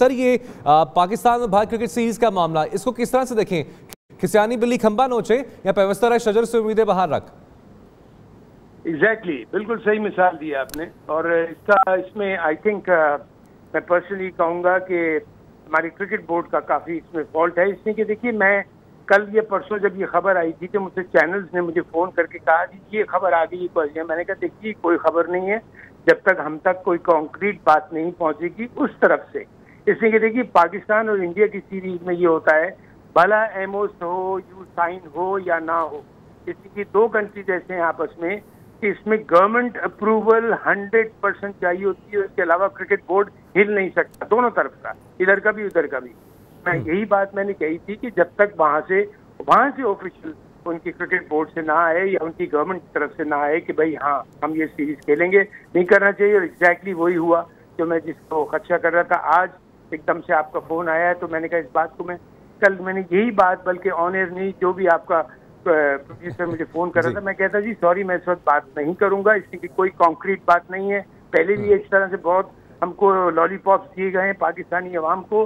Sir ये आ, पाकिस्तान और Bharat cricket series का मामला इसको किस तरह से देखें? खिसियानी बिल्ली खंबा नोचे या पेवस्तरा शजर से उम्मीदें बाहर रख? एग्जैक्टली exactly, बिल्कुल सही मिसाल दी आपने। और इसका इसमें आई थिंक मैं पर्सनली कहूँगा कि हमारी क्रिकेट बोर्ड का काफ़ी इसमें फॉल्ट है। इसलिए कि देखिए मैं कल ये परसों जब ये खबर आई थी तो मुझसे चैनल्स ने मुझे फ़ोन करके कहा कि ये खबर आ गई है। मैंने कहा देखिए कोई खबर नहीं है। जब तक हम तक कोई कॉन्क्रीट बात नहीं पहुंचेगी उस तरफ़ से। इसलिए कि देखिए पाकिस्तान और इंडिया की सीरीज़ में ये होता है भला एमओस हो यू साइन हो या ना हो इसलिए दो कंट्रीज़ ऐसे हैं आपस में कि इसमें गवर्नमेंट अप्रूवल हंड्रेड परसेंट चाहिए होती है उसके अलावा क्रिकेट बोर्ड हिल नहीं सकता दोनों तरफ़ का इधर का भी उधर का भी मैं हम्म। यही बात मैंने कही थी कि जब तक वहाँ से वहाँ से ऑफिशियल उनकी क्रिकेट बोर्ड से ना आए या उनकी गवर्नमेंट की तरफ़ से ना आए कि भाई हाँ हम ये सीरीज़ खेलेंगे नहीं करना चाहिए और एग्जैक्टली वही हुआ जो मैं जिसको खदशा कर रहा था आज एकदम से आपका फ़ोन आया है तो मैंने कहा इस बात को मैं कल मैंने यही बात बल्कि ऑन एयर नहीं जो भी आपका प्रोड्यूसर मुझे फ़ोन कर रहा था मैं कहता जी सॉरी मैं इस वक्त बात नहीं करूँगा इसकी कोई कॉन्क्रीट बात नहीं है पहले भी हम्म। इस तरह से बहुत हमको लॉलीपॉप दिए गए हैं पाकिस्तानी अवाम को